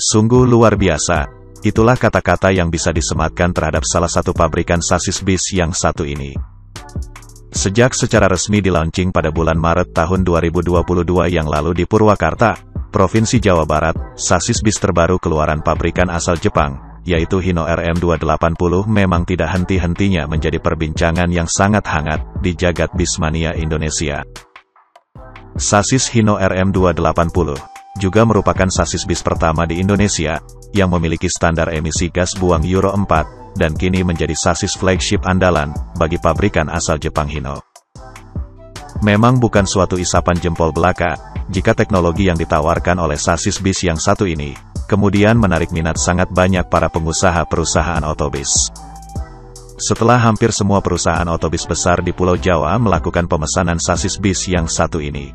Sungguh luar biasa. Itulah kata-kata yang bisa disematkan terhadap salah satu pabrikan sasis bis yang satu ini. Sejak secara resmi dilaunching pada bulan Maret tahun 2022 yang lalu di Purwakarta, Provinsi Jawa Barat, sasis bis terbaru keluaran pabrikan asal Jepang, yaitu Hino RM280 memang tidak henti-hentinya menjadi perbincangan yang sangat hangat di jagat bismania Indonesia. Sasis Hino RM280 juga merupakan sasis bis pertama di Indonesia, yang memiliki standar emisi gas buang Euro 4, dan kini menjadi sasis flagship andalan, bagi pabrikan asal Jepang Hino. Memang bukan suatu isapan jempol belaka, jika teknologi yang ditawarkan oleh sasis bis yang satu ini, kemudian menarik minat sangat banyak para pengusaha perusahaan otobis. Setelah hampir semua perusahaan otobis besar di Pulau Jawa melakukan pemesanan sasis bis yang satu ini,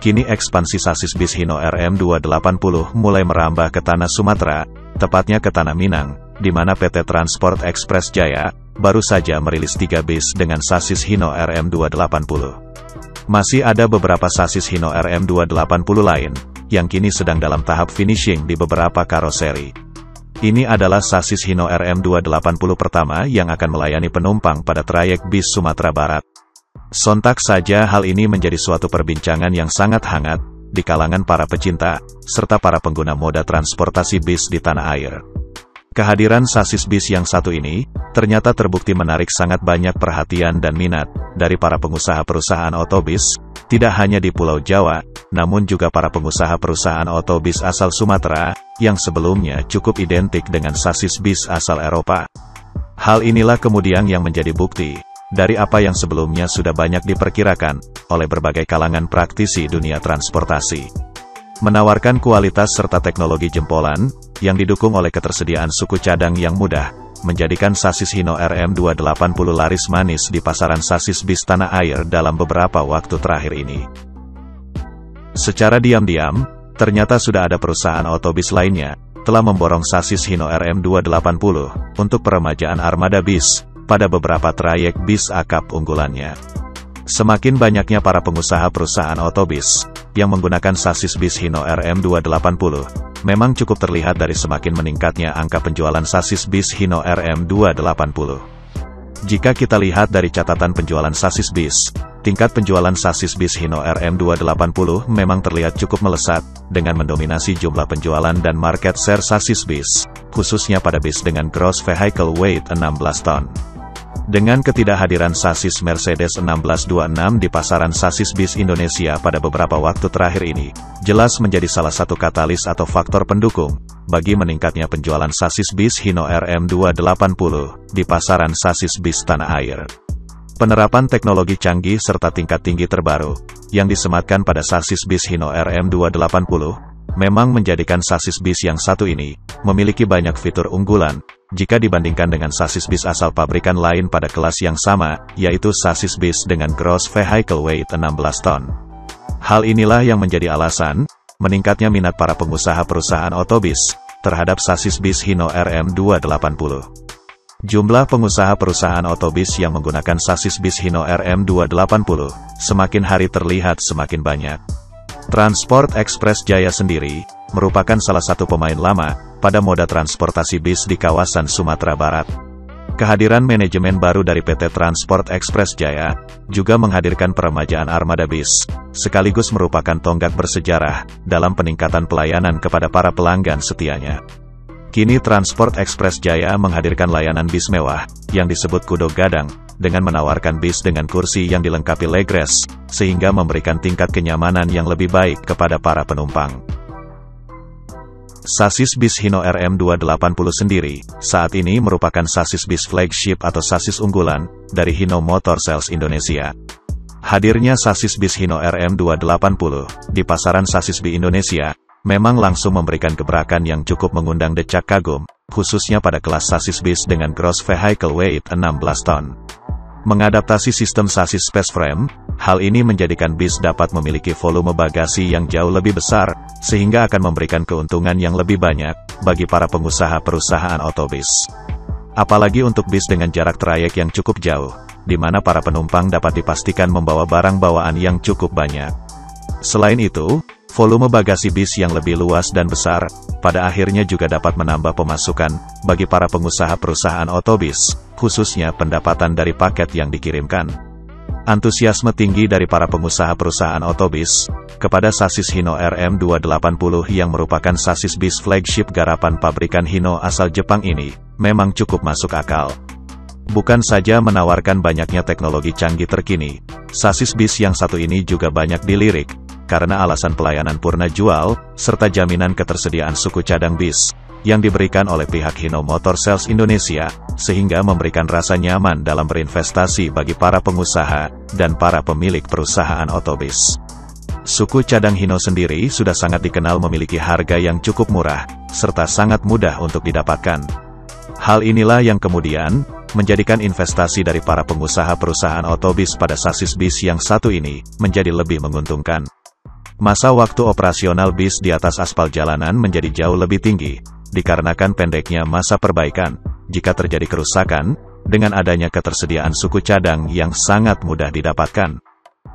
Kini ekspansi sasis bis Hino RM280 mulai merambah ke tanah Sumatera, tepatnya ke tanah Minang, di mana PT Transport Express Jaya, baru saja merilis tiga bis dengan sasis Hino RM280. Masih ada beberapa sasis Hino RM280 lain, yang kini sedang dalam tahap finishing di beberapa karoseri. Ini adalah sasis Hino RM280 pertama yang akan melayani penumpang pada trayek bis Sumatera Barat. Sontak saja hal ini menjadi suatu perbincangan yang sangat hangat, di kalangan para pecinta, serta para pengguna moda transportasi bis di tanah air. Kehadiran sasis bis yang satu ini, ternyata terbukti menarik sangat banyak perhatian dan minat, dari para pengusaha perusahaan otobis, tidak hanya di Pulau Jawa, namun juga para pengusaha perusahaan otobis asal Sumatera, yang sebelumnya cukup identik dengan sasis bis asal Eropa. Hal inilah kemudian yang menjadi bukti, dari apa yang sebelumnya sudah banyak diperkirakan oleh berbagai kalangan praktisi dunia transportasi. Menawarkan kualitas serta teknologi jempolan, yang didukung oleh ketersediaan suku cadang yang mudah, menjadikan sasis Hino RM280 laris manis di pasaran sasis bis tanah air dalam beberapa waktu terakhir ini. Secara diam-diam, ternyata sudah ada perusahaan otobis lainnya, telah memborong sasis Hino RM280 untuk peremajaan armada bis, pada beberapa trayek bis akap unggulannya. Semakin banyaknya para pengusaha perusahaan otobis, yang menggunakan sasis bis Hino RM280, memang cukup terlihat dari semakin meningkatnya angka penjualan sasis bis Hino RM280. Jika kita lihat dari catatan penjualan sasis bis, tingkat penjualan sasis bis Hino RM280 memang terlihat cukup melesat, dengan mendominasi jumlah penjualan dan market share sasis bis, khususnya pada bis dengan gross vehicle weight 16 ton. Dengan ketidakhadiran sasis Mercedes 1626 di pasaran sasis bis Indonesia pada beberapa waktu terakhir ini, jelas menjadi salah satu katalis atau faktor pendukung, bagi meningkatnya penjualan sasis bis Hino RM280 di pasaran sasis bis tanah air. Penerapan teknologi canggih serta tingkat tinggi terbaru, yang disematkan pada sasis bis Hino RM280, memang menjadikan sasis bis yang satu ini, memiliki banyak fitur unggulan, jika dibandingkan dengan sasis bis asal pabrikan lain pada kelas yang sama, yaitu sasis bis dengan gross vehicle weight 16 ton. Hal inilah yang menjadi alasan, meningkatnya minat para pengusaha perusahaan otobis, terhadap sasis bis Hino RM280. Jumlah pengusaha perusahaan otobis yang menggunakan sasis bis Hino RM280, semakin hari terlihat semakin banyak. Transport Express Jaya sendiri, merupakan salah satu pemain lama, pada moda transportasi bis di kawasan Sumatera Barat. Kehadiran manajemen baru dari PT Transport Express Jaya, juga menghadirkan peremajaan armada bis, sekaligus merupakan tonggak bersejarah, dalam peningkatan pelayanan kepada para pelanggan setianya. Kini Transport Express Jaya menghadirkan layanan bis mewah, yang disebut Kudo Gadang, dengan menawarkan bis dengan kursi yang dilengkapi legress, sehingga memberikan tingkat kenyamanan yang lebih baik kepada para penumpang. Sasis bis Hino RM280 sendiri, saat ini merupakan sasis bis flagship atau sasis unggulan, dari Hino Motor Sales Indonesia. Hadirnya sasis bis Hino RM280, di pasaran sasis bis Indonesia, memang langsung memberikan gebrakan yang cukup mengundang decak kagum, khususnya pada kelas sasis bis dengan gross vehicle weight 16 ton. Mengadaptasi sistem sasis space frame, hal ini menjadikan bis dapat memiliki volume bagasi yang jauh lebih besar, sehingga akan memberikan keuntungan yang lebih banyak, bagi para pengusaha perusahaan otobis. Apalagi untuk bis dengan jarak trayek yang cukup jauh, di mana para penumpang dapat dipastikan membawa barang bawaan yang cukup banyak. Selain itu, Volume bagasi bis yang lebih luas dan besar, pada akhirnya juga dapat menambah pemasukan bagi para pengusaha perusahaan otobis, khususnya pendapatan dari paket yang dikirimkan. Antusiasme tinggi dari para pengusaha perusahaan otobis kepada sasis Hino RM280 yang merupakan sasis bis flagship garapan pabrikan Hino asal Jepang ini, memang cukup masuk akal. Bukan saja menawarkan banyaknya teknologi canggih terkini, sasis bis yang satu ini juga banyak dilirik, karena alasan pelayanan purna jual, serta jaminan ketersediaan suku cadang bis, yang diberikan oleh pihak Hino Motor Sales Indonesia, sehingga memberikan rasa nyaman dalam berinvestasi bagi para pengusaha, dan para pemilik perusahaan otobis. Suku cadang Hino sendiri sudah sangat dikenal memiliki harga yang cukup murah, serta sangat mudah untuk didapatkan. Hal inilah yang kemudian, menjadikan investasi dari para pengusaha perusahaan otobis pada sasis bis yang satu ini, menjadi lebih menguntungkan. Masa waktu operasional bis di atas aspal jalanan menjadi jauh lebih tinggi, dikarenakan pendeknya masa perbaikan. Jika terjadi kerusakan, dengan adanya ketersediaan suku cadang yang sangat mudah didapatkan.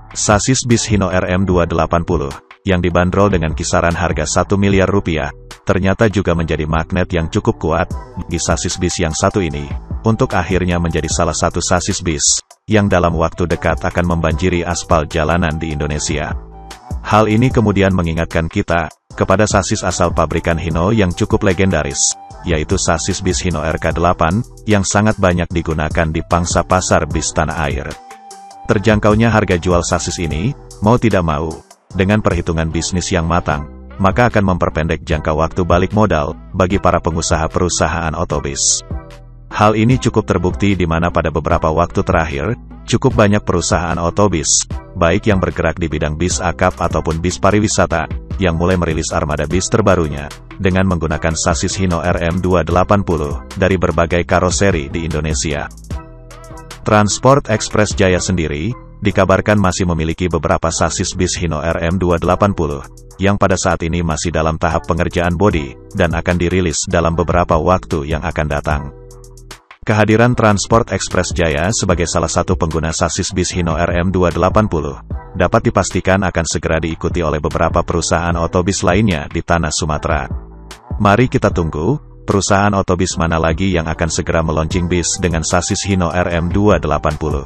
Sasis bis Hino RM280, yang dibanderol dengan kisaran harga 1 miliar rupiah, ternyata juga menjadi magnet yang cukup kuat di sasis bis yang satu ini, untuk akhirnya menjadi salah satu sasis bis, yang dalam waktu dekat akan membanjiri aspal jalanan di Indonesia. Hal ini kemudian mengingatkan kita, kepada sasis asal pabrikan Hino yang cukup legendaris, yaitu sasis bis Hino RK8, yang sangat banyak digunakan di pangsa pasar bis tanah air. Terjangkaunya harga jual sasis ini, mau tidak mau, dengan perhitungan bisnis yang matang, maka akan memperpendek jangka waktu balik modal, bagi para pengusaha perusahaan otobis. Hal ini cukup terbukti di mana pada beberapa waktu terakhir, cukup banyak perusahaan otobis, baik yang bergerak di bidang bis akap ataupun bis pariwisata, yang mulai merilis armada bis terbarunya, dengan menggunakan sasis Hino RM280, dari berbagai karoseri di Indonesia. Transport Express Jaya sendiri, dikabarkan masih memiliki beberapa sasis bis Hino RM280, yang pada saat ini masih dalam tahap pengerjaan bodi, dan akan dirilis dalam beberapa waktu yang akan datang. Kehadiran Transport Express Jaya sebagai salah satu pengguna sasis bis Hino RM280, dapat dipastikan akan segera diikuti oleh beberapa perusahaan otobis lainnya di tanah Sumatera. Mari kita tunggu, perusahaan otobis mana lagi yang akan segera meluncing bis dengan sasis Hino RM280.